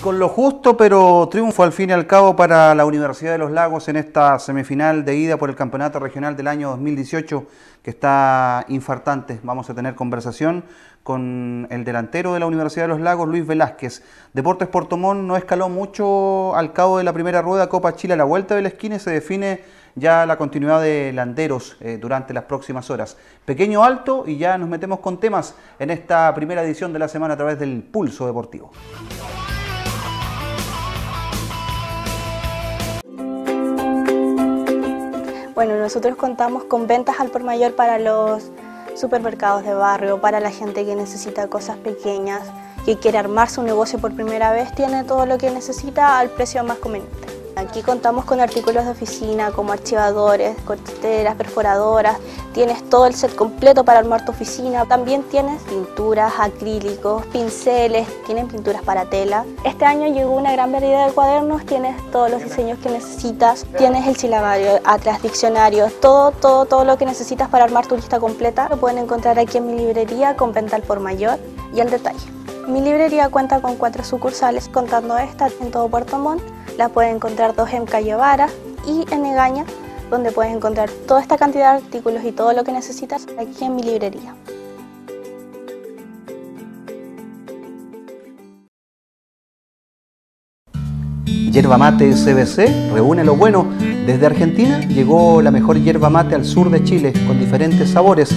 con lo justo, pero triunfo al fin y al cabo para la Universidad de los Lagos en esta semifinal de ida por el Campeonato Regional del año 2018, que está infartante. Vamos a tener conversación con el delantero de la Universidad de los Lagos, Luis Velázquez. Deportes Portomón no escaló mucho al cabo de la primera rueda, Copa Chile a la vuelta de la esquina y se define ya la continuidad de Landeros eh, durante las próximas horas. Pequeño alto y ya nos metemos con temas en esta primera edición de la semana a través del Pulso Deportivo. Bueno, nosotros contamos con ventas al por mayor para los supermercados de barrio, para la gente que necesita cosas pequeñas, que quiere armar su negocio por primera vez, tiene todo lo que necesita al precio más conveniente. Aquí contamos con artículos de oficina como archivadores, corteras, perforadoras, tienes todo el set completo para armar tu oficina. También tienes pinturas, acrílicos, pinceles, tienen pinturas para tela. Este año llegó una gran variedad de cuadernos, tienes todos los diseños que necesitas, tienes el silabario, atlas, diccionarios, todo, todo, todo lo que necesitas para armar tu lista completa. Lo pueden encontrar aquí en mi librería con venta al por mayor y al detalle. Mi librería cuenta con cuatro sucursales, contando esta en todo Puerto Montt la puedes encontrar dos en Calle Vara y en Egaña, donde puedes encontrar toda esta cantidad de artículos y todo lo que necesitas aquí en mi librería. Yerba Mate CBC reúne lo bueno. Desde Argentina llegó la mejor yerba mate al sur de Chile con diferentes sabores,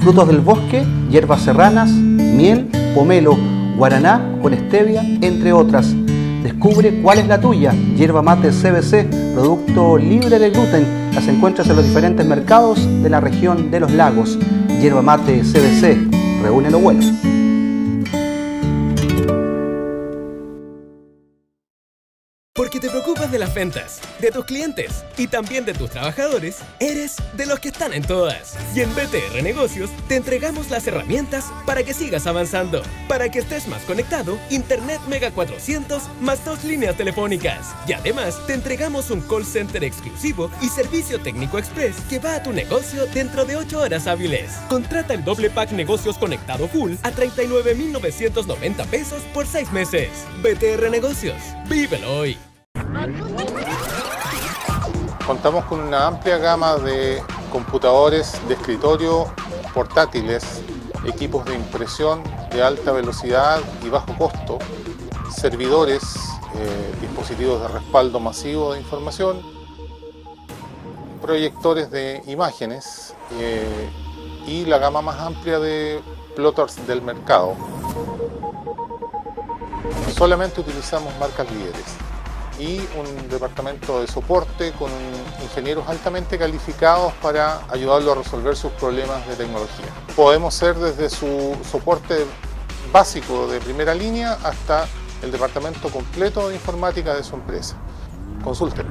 frutos del bosque, hierbas serranas, miel, pomelo, guaraná con stevia, entre otras. Descubre cuál es la tuya. Yerba mate CBC, producto libre de gluten. Las encuentras en los diferentes mercados de la región de los lagos. Yerba mate CBC, reúne lo bueno. Porque te preocupas de las ventas, de tus clientes y también de tus trabajadores, eres de los que están en todas. Y en BTR Negocios te entregamos las herramientas para que sigas avanzando. Para que estés más conectado, Internet Mega 400 más dos líneas telefónicas. Y además te entregamos un call center exclusivo y servicio técnico express que va a tu negocio dentro de 8 horas hábiles. Contrata el doble pack Negocios Conectado Full a 39,990 pesos por 6 meses. BTR Negocios, vívelo hoy. Contamos con una amplia gama de computadores de escritorio portátiles, equipos de impresión de alta velocidad y bajo costo, servidores, eh, dispositivos de respaldo masivo de información, proyectores de imágenes eh, y la gama más amplia de plotters del mercado. Solamente utilizamos marcas líderes y un departamento de soporte con ingenieros altamente calificados para ayudarlo a resolver sus problemas de tecnología. Podemos ser desde su soporte básico de primera línea hasta el departamento completo de informática de su empresa. Consulten.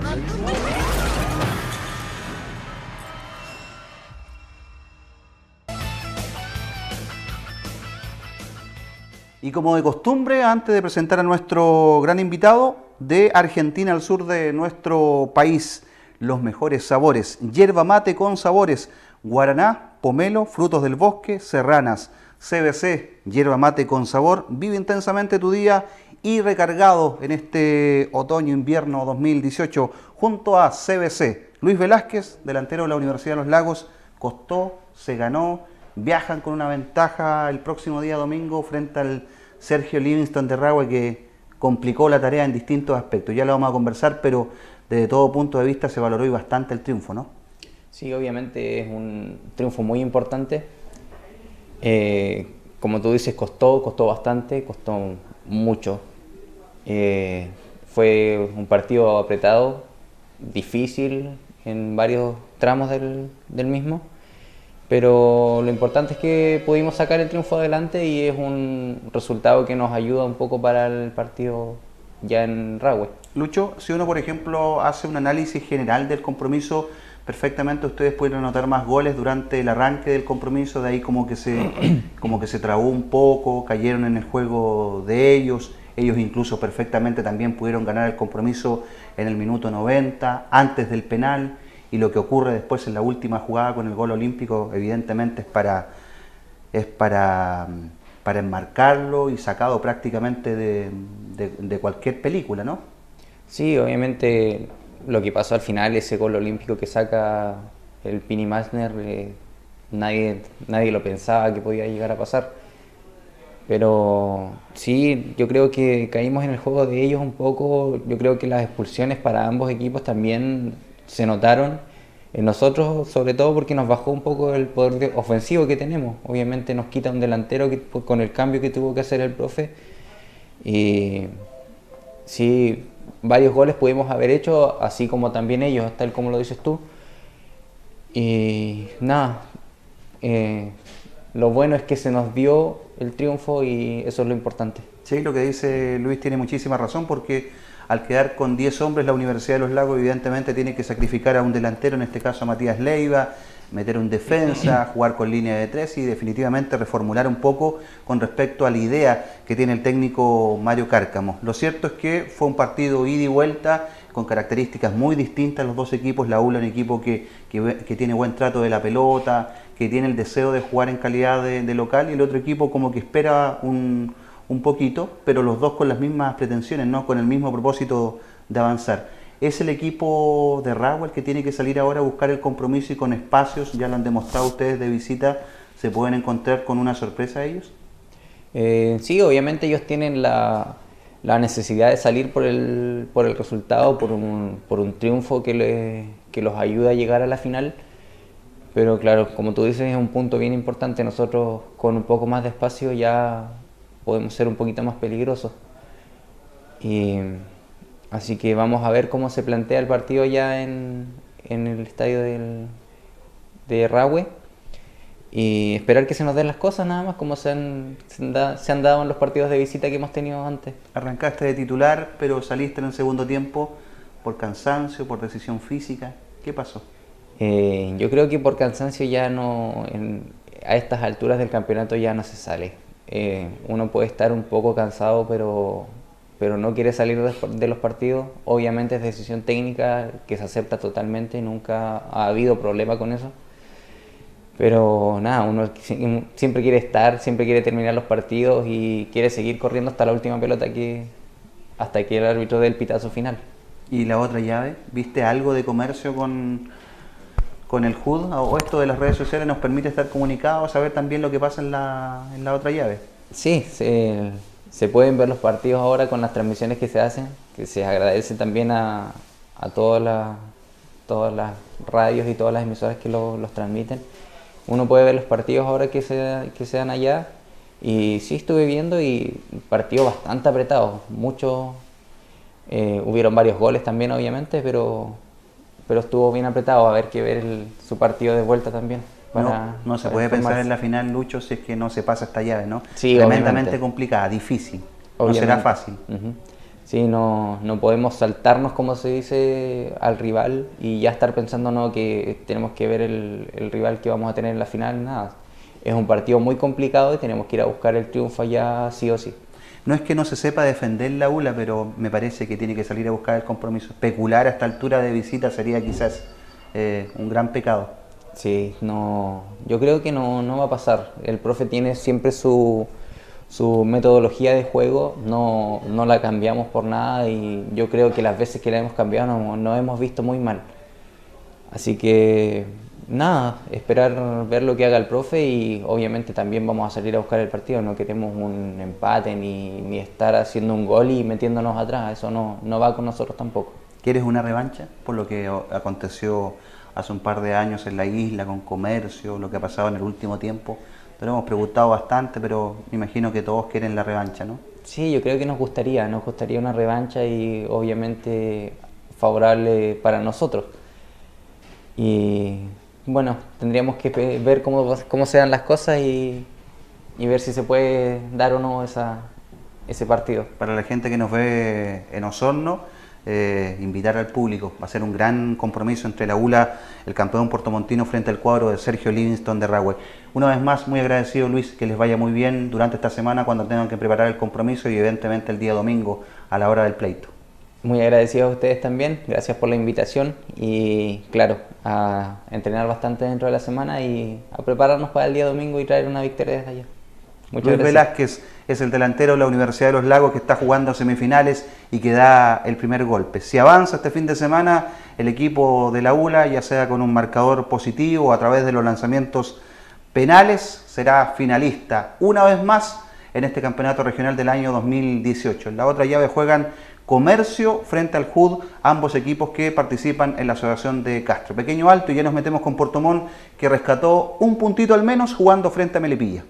Y como de costumbre, antes de presentar a nuestro gran invitado, de Argentina al sur de nuestro país, los mejores sabores. Yerba mate con sabores, guaraná, pomelo, frutos del bosque, serranas. CBC, yerba mate con sabor, vive intensamente tu día y recargado en este otoño-invierno 2018 junto a CBC. Luis Velázquez, delantero de la Universidad de los Lagos, costó, se ganó, viajan con una ventaja el próximo día domingo frente al Sergio Livingston de Ragua que complicó la tarea en distintos aspectos. Ya lo vamos a conversar, pero desde todo punto de vista se valoró y bastante el triunfo, ¿no? Sí, obviamente es un triunfo muy importante. Eh, como tú dices, costó, costó bastante, costó mucho. Eh, fue un partido apretado, difícil en varios tramos del, del mismo pero lo importante es que pudimos sacar el triunfo adelante y es un resultado que nos ayuda un poco para el partido ya en Rahue. Lucho, si uno por ejemplo hace un análisis general del compromiso, perfectamente ustedes pueden anotar más goles durante el arranque del compromiso, de ahí como que se, como que se trabó un poco, cayeron en el juego de ellos, ellos incluso perfectamente también pudieron ganar el compromiso en el minuto 90, antes del penal y lo que ocurre después en la última jugada con el gol olímpico evidentemente es para, es para, para enmarcarlo y sacado prácticamente de, de cualquier película, ¿no? Sí, obviamente lo que pasó al final, ese gol olímpico que saca el Pini Masner, eh, nadie, nadie lo pensaba que podía llegar a pasar. Pero sí, yo creo que caímos en el juego de ellos un poco. Yo creo que las expulsiones para ambos equipos también se notaron. En nosotros, sobre todo porque nos bajó un poco el poder ofensivo que tenemos. Obviamente nos quita un delantero que, con el cambio que tuvo que hacer el profe. Y sí, varios goles pudimos haber hecho, así como también ellos, tal como lo dices tú. Y nada, eh, lo bueno es que se nos dio el triunfo y eso es lo importante. Sí, lo que dice Luis tiene muchísima razón porque al quedar con 10 hombres la Universidad de los Lagos evidentemente tiene que sacrificar a un delantero, en este caso a Matías Leiva, meter un defensa, jugar con línea de tres y definitivamente reformular un poco con respecto a la idea que tiene el técnico Mario Cárcamo. Lo cierto es que fue un partido ida y vuelta con características muy distintas los dos equipos. La ULA un equipo que, tiene buen trato de la pelota, que tiene el deseo de jugar en calidad de, local y el otro equipo como que espera un, un poquito, pero los dos con las mismas pretensiones, ¿no? con el mismo propósito de avanzar. ¿Es el equipo de Raúl que tiene que salir ahora a buscar el compromiso y con espacios, ya lo han demostrado ustedes de visita, se pueden encontrar con una sorpresa ellos? Eh, sí, obviamente ellos tienen la, necesidad de salir por el, por el resultado, por un, por un triunfo que, le, que los ayuda a llegar a la final. Pero claro, como tú dices, es un punto bien importante. Nosotros con un poco más de espacio ya podemos ser un poquito más peligrosos. Y Así que vamos a ver cómo se plantea el partido ya en, el estadio del, de Rahue y esperar que se nos den las cosas nada más como se han, se han, dado en los partidos de visita que hemos tenido antes. Arrancaste de titular, pero saliste en el segundo tiempo por cansancio, por decisión física. ¿Qué pasó? Eh, yo creo que por cansancio ya no, a estas alturas del campeonato ya no se sale. Eh, uno puede estar un poco cansado, pero pero no quiere salir de los partidos, obviamente es decisión técnica que se acepta totalmente, nunca ha habido problema con eso. Pero nada, uno siempre quiere estar, siempre quiere terminar los partidos y quiere seguir corriendo hasta la última pelota que hasta que el árbitro dé el pitazo final. ¿Y la otra llave? ¿Viste algo de comercio con, con el HUD? ¿O esto de las redes sociales nos permite estar comunicados, saber también lo que pasa en la, en la otra llave? Sí, sí se pueden ver los partidos ahora con las transmisiones que se hacen, que se agradece también a, todas, las, todas las radios y todas las emisoras que los transmiten. Uno puede ver los partidos ahora que se, que se dan allá y sí estuve viendo y partido bastante apretado, mucho, eh, hubieron varios goles también obviamente, pero, pero estuvo bien apretado, a ver que ver su partido de vuelta también no, se puede pensar en la final, Lucho, si es que no se pasa esta llave, ¿no? Sí, Tremendamente complicada, difícil. No será fácil. Sí, no, no podemos saltarnos, como se dice, al rival y ya estar pensando no, que tenemos que ver el, el rival que vamos a tener en la final, nada. Es un partido muy complicado y tenemos que ir a buscar el triunfo allá sí o sí. No es que no se sepa defender la ULA, pero me parece que tiene que salir a buscar el compromiso. Especular a esta altura de visita sería quizás eh, un gran pecado. Sí, no, yo creo que no, no va a pasar. El profe tiene siempre su, su metodología de juego, no, no, la cambiamos por nada y yo creo que las veces que la hemos cambiado no hemos visto muy mal. Así que nada, esperar ver lo que haga el profe y obviamente también vamos a salir a buscar el partido, no queremos un empate ni, ni estar haciendo un gol y metiéndonos atrás, eso no, no va con nosotros tampoco. ¿Quieres una revancha por lo que aconteció hace un par de años en la isla con comercio, lo que ha pasado en el último tiempo. Pero hemos preguntado bastante, pero me imagino que todos quieren la revancha, ¿no? Sí, yo creo que nos gustaría, nos gustaría una revancha y obviamente favorable para nosotros. Y bueno, tendríamos que ver cómo, cómo se dan las cosas y, y ver si se puede dar o no esa, ese partido. Para la gente que nos ve en Osorno, eh, invitar al público. Va a ser un gran compromiso entre la ULA, el campeón portomontino, frente al cuadro de Sergio Livingston de Rahue. Una vez más, muy agradecido Luis, que les vaya muy bien durante esta semana cuando tengan que preparar el compromiso y evidentemente el día domingo a la hora del pleito. Muy agradecido a ustedes también, gracias por la invitación y claro, a entrenar bastante dentro de la semana y a prepararnos para el día domingo y traer una victoria desde allá. Luis Velázquez es el delantero de la Universidad de los Lagos que está jugando semifinales y que da el primer golpe. Si avanza este fin de semana, el equipo de la ULA, ya sea con un marcador positivo o a través de los lanzamientos penales, será finalista una vez más en este campeonato regional del año 2018. En la otra llave juegan Comercio frente al JUD, ambos equipos que participan en la Asociación de Castro. Pequeño alto y ya nos metemos con Portomón que rescató un puntito al menos jugando frente a Melipilla.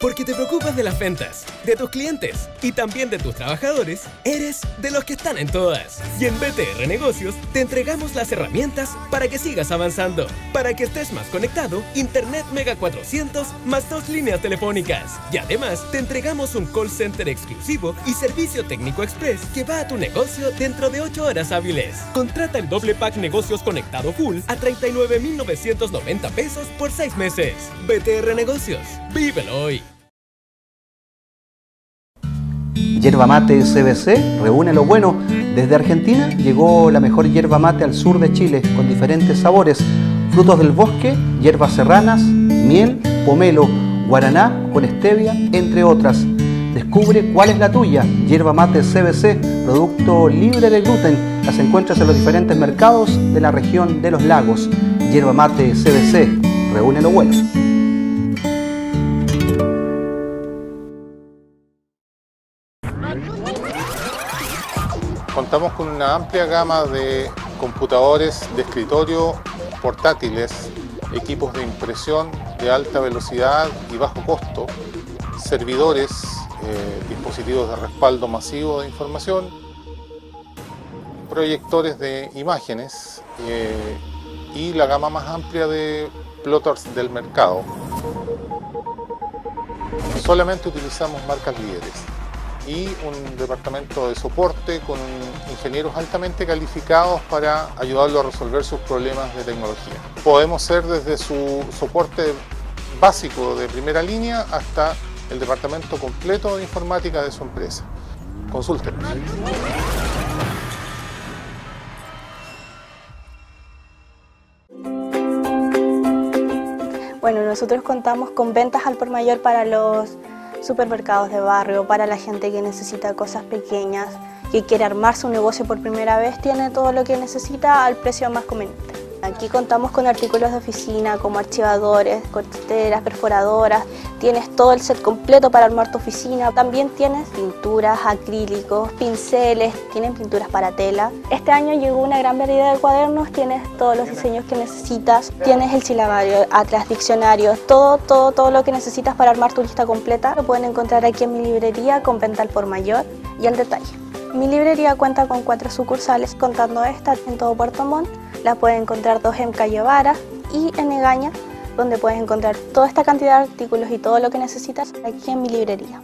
Porque te preocupas de las ventas, de tus clientes y también de tus trabajadores, eres de los que están en todas. Y en BTR Negocios te entregamos las herramientas para que sigas avanzando. Para que estés más conectado, Internet Mega 400 más dos líneas telefónicas. Y además te entregamos un call center exclusivo y servicio técnico express que va a tu negocio dentro de 8 horas hábiles. Contrata el doble pack Negocios Conectado Full a 39,990 pesos por 6 meses. BTR Negocios, vívelo hoy. Yerba Mate CBC reúne lo bueno. Desde Argentina llegó la mejor yerba mate al sur de Chile con diferentes sabores, frutos del bosque, hierbas serranas, miel, pomelo, guaraná con stevia, entre otras. Descubre cuál es la tuya. Yerba Mate CBC, producto libre de gluten. Las encuentras en los diferentes mercados de la región de los lagos. Yerba Mate CBC, reúne lo bueno. Contamos con una amplia gama de computadores de escritorio portátiles, equipos de impresión de alta velocidad y bajo costo, servidores, eh, dispositivos de respaldo masivo de información, proyectores de imágenes eh, y la gama más amplia de plotters del mercado. Solamente utilizamos marcas líderes y un departamento de soporte con ingenieros altamente calificados para ayudarlo a resolver sus problemas de tecnología. Podemos ser desde su soporte básico de primera línea hasta el departamento completo de informática de su empresa. Consúltenos. Bueno, nosotros contamos con ventas al por mayor para los supermercados de barrio, para la gente que necesita cosas pequeñas, que quiere armar su negocio por primera vez, tiene todo lo que necesita al precio más conveniente. Aquí contamos con artículos de oficina como archivadores, corteras, perforadoras, tienes todo el set completo para armar tu oficina. También tienes pinturas, acrílicos, pinceles, tienen pinturas para tela. Este año llegó una gran variedad de cuadernos, tienes todos los diseños que necesitas, tienes el silabario, atlas, diccionarios, todo, todo, todo lo que necesitas para armar tu lista completa. Lo pueden encontrar aquí en mi librería con venta al por mayor y al detalle. Mi librería cuenta con cuatro sucursales, contando esta en todo Puerto Montt la puedes encontrar dos en Calle Vara y en Egaña, donde puedes encontrar toda esta cantidad de artículos y todo lo que necesitas aquí en mi librería.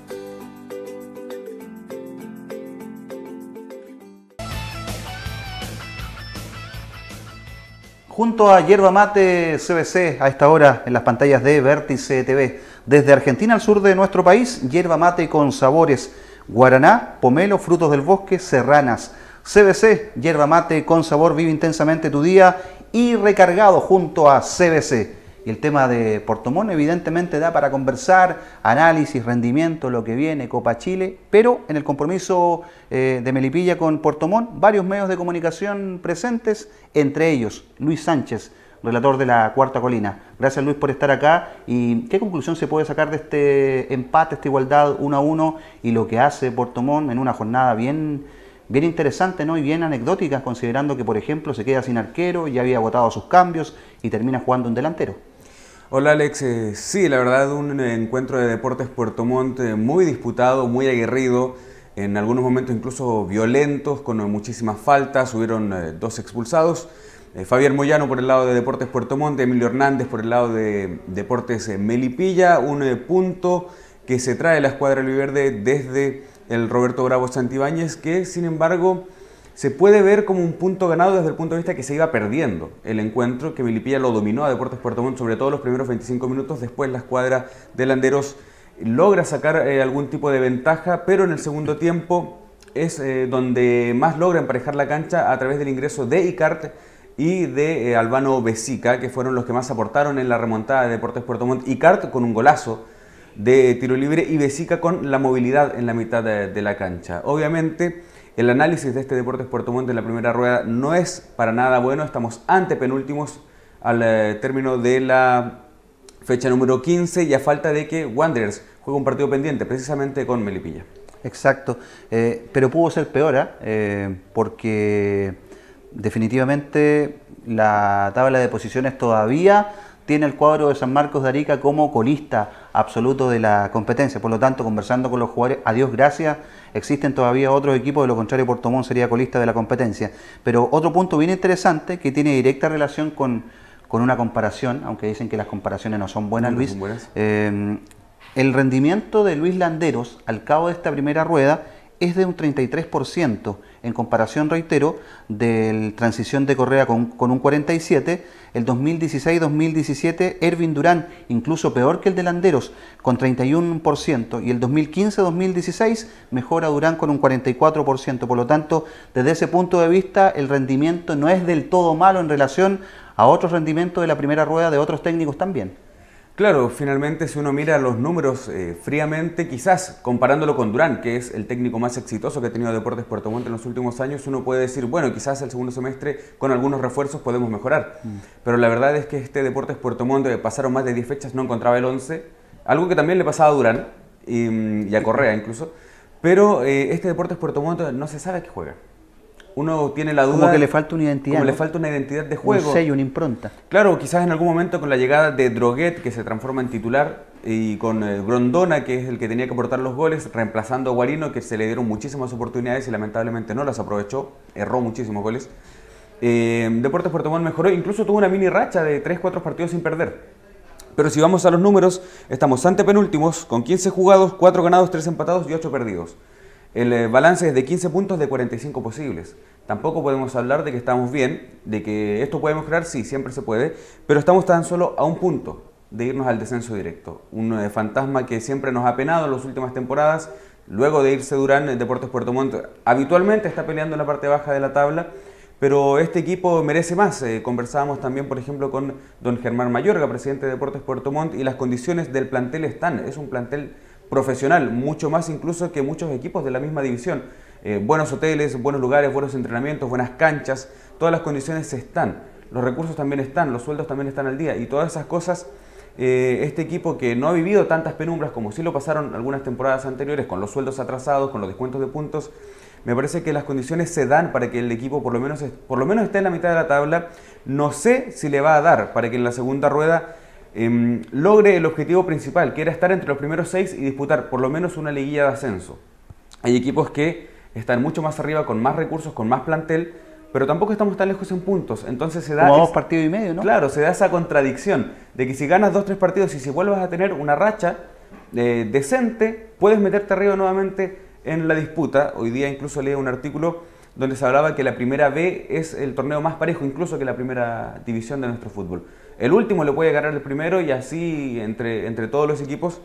Junto a Yerba Mate CBC, a esta hora en las pantallas de Vértice TV. Desde Argentina al sur de nuestro país, Yerba Mate con sabores guaraná, pomelo, frutos del bosque, serranas CBC, yerba mate con sabor, vive intensamente tu día y recargado junto a CBC. Y el tema de Portomón evidentemente da para conversar, análisis, rendimiento, lo que viene, Copa Chile, pero en el compromiso eh, de Melipilla con Portomón, varios medios de comunicación presentes, entre ellos Luis Sánchez, relator de la Cuarta Colina. Gracias Luis por estar acá y qué conclusión se puede sacar de este empate, esta igualdad 1 a 1 y lo que hace Portomón en una jornada bien bien interesante ¿no? y bien anecdótica, considerando que, por ejemplo, se queda sin arquero, ya había agotado sus cambios y termina jugando un delantero. Hola Alex, eh, sí, la verdad un encuentro de Deportes Puerto Montt eh, muy disputado, muy aguerrido, en algunos momentos incluso violentos, con muchísimas faltas, hubieron eh, dos expulsados. Fabián Moyano por el lado de Deportes Puerto Montt, Emilio Hernández por el lado de Deportes Melipilla, un punto que se trae la escuadra Verde desde el Roberto Bravo Santibáñez, que sin embargo se puede ver como un punto ganado desde el punto de vista que se iba perdiendo el encuentro, que Melipilla lo dominó a Deportes Puerto Montt, sobre todo los primeros 25 minutos, después la escuadra de Landeros logra sacar eh, algún tipo de ventaja, pero en el segundo tiempo es eh, donde más logra emparejar la cancha a través del ingreso de Icart y de eh, Albano Besica, que fueron los que más aportaron en la remontada de Deportes Puerto Montt. Cart con un golazo de tiro libre y Besica con la movilidad en la mitad de, la cancha. Obviamente, el análisis de este Deportes Puerto Montt en la primera rueda no es para nada bueno. Estamos ante penúltimos al eh, término de la fecha número 15 y a falta de que Wanderers juegue un partido pendiente precisamente con Melipilla. Exacto, eh, pero pudo ser peor, ¿eh? porque definitivamente la tabla de posiciones todavía tiene el cuadro de San Marcos de Arica como colista absoluto de la competencia. Por lo tanto, conversando con los jugadores, a Dios gracias, existen todavía otros equipos, de lo contrario Puerto Montt sería colista de la competencia. Pero otro punto bien interesante que tiene directa relación con, una comparación, aunque dicen que las comparaciones no son buenas, Luis. Eh, el rendimiento de Luis Landeros al cabo de esta primera rueda es de un 33%, en comparación, reitero, de transición de Correa con, con un 47%, el 2016-2017 Ervin Durán, incluso peor que el de Landeros, con 31%, y el 2015-2016 mejora Durán con un 44%. Por lo tanto, desde ese punto de vista, el rendimiento no es del todo malo en relación a otros rendimientos de la primera rueda de otros técnicos también. Claro, finalmente si uno mira los números eh, fríamente, quizás comparándolo con Durán, que es el técnico más exitoso que ha tenido Deportes Puerto Montt en los últimos años, uno puede decir, bueno, quizás el segundo semestre con algunos refuerzos podemos mejorar. Mm. Pero la verdad es que este Deportes Puerto Montt eh, pasaron más de 10 fechas, no encontraba el 11, algo que también le pasaba a Durán y, a Correa incluso. Pero eh, este Deportes Puerto Montt no se sabe a qué juega uno tiene la duda. Como que le falta una identidad. Como le falta una identidad de juego. Un sello, una impronta. Claro, quizás en algún momento con la llegada de Droguet, que se transforma en titular, y con eh, Grondona, que es el que tenía que aportar los goles, reemplazando a Guarino, que se le dieron muchísimas oportunidades y lamentablemente no las aprovechó, erró muchísimos goles. Eh, Deportes Puerto Montt mejoró, incluso tuvo una mini racha de 3-4 partidos sin perder. Pero si vamos a los números, estamos ante penúltimos, con 15 jugados, 4 ganados, 3 empatados y 8 perdidos. El eh, balance es de 15 puntos de 45 posibles. Tampoco podemos hablar de que estamos bien, de que esto puede mejorar, sí, siempre se puede, pero estamos tan solo a un punto de irnos al descenso directo. Un eh, fantasma que siempre nos ha penado en las últimas temporadas, luego de irse Durán, el Deportes Puerto Montt habitualmente está peleando en la parte baja de la tabla, pero este equipo merece más. Eh, conversábamos también, por ejemplo, con don Germán Mayorga, presidente de Deportes Puerto Montt, y las condiciones del plantel están. Es un plantel profesional, mucho más incluso que muchos equipos de la misma división. Eh, buenos hoteles, buenos lugares, buenos entrenamientos, buenas canchas, todas las condiciones están, los recursos también están, los sueldos también están al día y todas esas cosas, eh, este equipo que no ha vivido tantas penumbras como sí lo pasaron algunas temporadas anteriores, con los sueldos atrasados, con los descuentos de puntos, me parece que las condiciones se dan para que el equipo por lo menos, por lo menos esté en la mitad de la tabla. No sé si le va a dar para que en la segunda rueda Em, logre el objetivo principal, que era estar entre los primeros seis y disputar por lo menos una liguilla de ascenso. Hay equipos que están mucho más arriba, con más recursos, con más plantel, pero tampoco estamos tan lejos en puntos. Entonces se da. Como dos partidos y medio, ¿no? Claro, se da esa contradicción de que si ganas dos, tres partidos y si vuelvas a tener una racha eh, decente, puedes meterte arriba nuevamente en la disputa. Hoy día incluso leí un artículo donde se hablaba que la primera B es el torneo más parejo incluso que la primera división de nuestro fútbol. El último le puede ganar el primero y así entre, entre todos los equipos.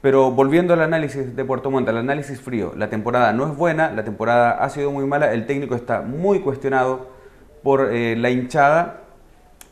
Pero volviendo al análisis de Puerto Montt, al análisis frío, la temporada no es buena, la temporada ha sido muy mala, el técnico está muy cuestionado por eh, la hinchada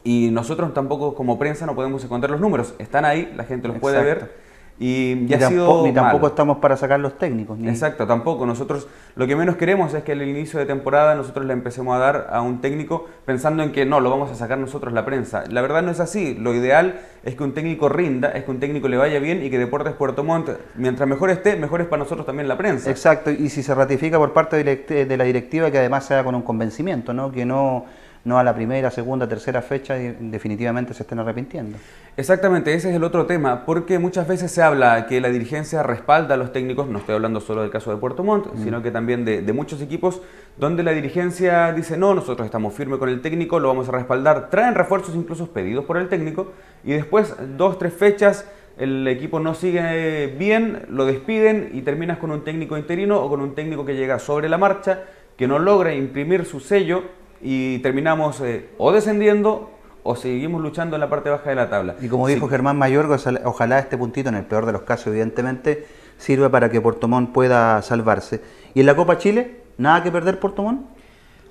y nosotros tampoco como prensa no podemos encontrar los números. Están ahí, la gente los puede ver y, ya tampoco, tampoco estamos para sacar los técnicos. Exacto, tampoco. Nosotros lo que menos queremos es que al inicio de temporada nosotros le empecemos a dar a un técnico pensando en que no, lo vamos a sacar nosotros la prensa. La verdad no es así. Lo ideal es que un técnico rinda, es que un técnico le vaya bien y que Deportes Puerto Montt, mientras mejor esté, mejor es para nosotros también la prensa. Exacto, y si se ratifica por parte de la directiva que además sea con un convencimiento, ¿no? que no no a la primera, segunda, tercera fecha y definitivamente se estén arrepintiendo. Exactamente, ese es el otro tema, porque muchas veces se habla que la dirigencia respalda a los técnicos, no estoy hablando solo del caso de Puerto Montt, mm. sino que también de, muchos equipos donde la dirigencia dice, no, nosotros estamos firmes con el técnico, lo vamos a respaldar, traen refuerzos incluso pedidos por el técnico y después dos, tres fechas el equipo no sigue bien, lo despiden y terminas con un técnico interino o con un técnico que llega sobre la marcha, que no logra imprimir su sello y terminamos eh, o descendiendo o seguimos luchando en la parte baja de la tabla. Y como dijo Germán Mayor, ojalá este puntito, en el peor de los casos evidentemente, sirva para que Portomón pueda salvarse. ¿Y en la Copa Chile? ¿Nada que perder Portomón?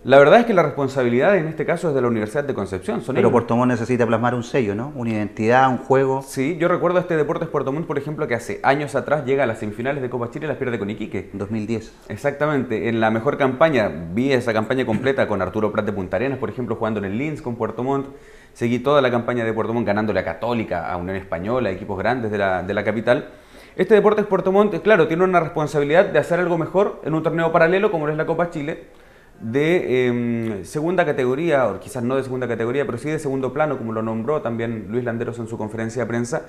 La verdad es que la responsabilidad en este caso es de la Universidad de Concepción. Son Pero Puerto Montt necesita plasmar un sello, ¿no? Una identidad, un juego. Sí, yo recuerdo este Deportes Puerto Montt, por ejemplo, que hace años atrás llega a las semifinales de Copa Chile y las pierde con Iquique. 2010. Exactamente. En la mejor campaña, vi esa campaña completa con Arturo Prat de Punta Arenas, por ejemplo, jugando en el Linz con Puerto Montt. Seguí toda la campaña de Puerto Montt ganándole a Católica, a Unión Española, a equipos grandes de la, de la capital. Este Deportes Puerto Montt, claro, tiene una responsabilidad de hacer algo mejor en un torneo paralelo como es la Copa Chile de em, segunda categoría, o quizás no de segunda categoría, pero sí de segundo plano, como lo nombró también Luis Landeros en su conferencia de prensa.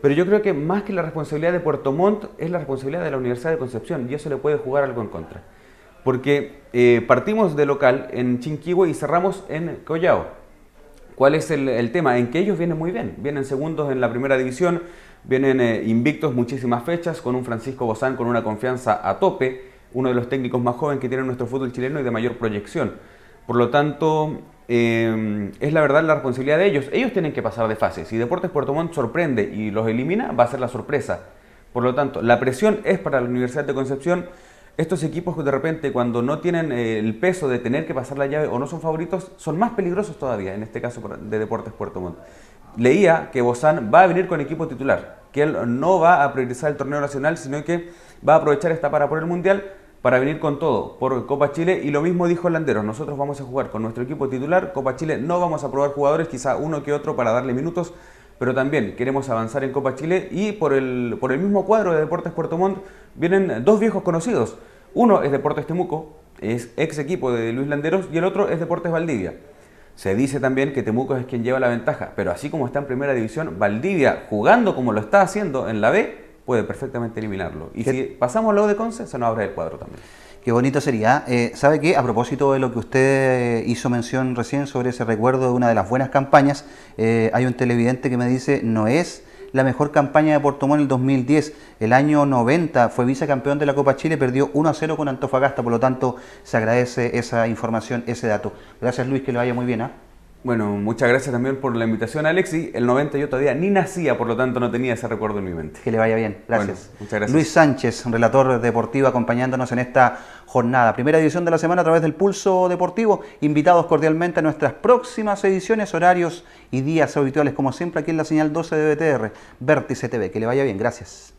Pero yo creo que más que la responsabilidad de Puerto Montt es la responsabilidad de la Universidad de Concepción y eso le puede jugar algo en contra. Porque eh, partimos de local en Chinquihue y cerramos en Collao. ¿Cuál es el, tema? En que ellos vienen muy bien, vienen segundos en la primera división, vienen eh, invictos muchísimas fechas, con un Francisco Bozán con una confianza a tope, uno de los técnicos más jóvenes que tiene nuestro fútbol chileno y de mayor proyección. Por lo tanto, eh, es la verdad la responsabilidad de ellos. Ellos tienen que pasar de fase. Si Deportes Puerto Montt sorprende y los elimina, va a ser la sorpresa. Por lo tanto, la presión es para la Universidad de Concepción. Estos equipos que de repente cuando no tienen eh, el peso de tener que pasar la llave o no son favoritos, son más peligrosos todavía, en este caso de Deportes Puerto Montt. Leía que Bozán va a venir con equipo titular, que él no va a priorizar el torneo nacional, sino que va a aprovechar esta para por el Mundial para venir con todo por Copa Chile. Y lo mismo dijo Landeros, nosotros vamos a jugar con nuestro equipo titular, Copa Chile no vamos a probar jugadores, quizá uno que otro para darle minutos, pero también queremos avanzar en Copa Chile. Y por el, por el mismo cuadro de Deportes Puerto Montt vienen dos viejos conocidos, uno es Deportes Temuco, es ex equipo de Luis Landeros y el otro es Deportes Valdivia. Se dice también que Temuco es quien lleva la ventaja, pero así como está en primera división, Valdivia jugando como lo está haciendo en la B, puede perfectamente eliminarlo. Y si pasamos luego de Conce, se nos abre el cuadro también. Qué bonito sería. Eh, ¿Sabe qué? A propósito de lo que usted hizo mención recién sobre ese recuerdo de una de las buenas campañas, eh, hay un televidente que me dice, no es la mejor campaña de Puerto Montt en el 2010. El año 90 fue vicecampeón de la Copa Chile, perdió 1 a 0 con Antofagasta, por lo tanto se agradece esa información, ese dato. Gracias Luis, que le vaya muy bien. ¿ah? Bueno, muchas gracias también por la invitación, Alexi. El 90 yo todavía ni nacía, por lo tanto no tenía ese recuerdo en mi mente. Que le vaya bien, gracias. muchas gracias. Luis Sánchez, relator deportivo, acompañándonos en esta jornada. Primera edición de la semana a través del Pulso Deportivo. Invitados cordialmente a nuestras próximas ediciones, horarios y días habituales, como siempre, aquí en la señal 12 de BTR, Vértice TV. Que le vaya bien, gracias.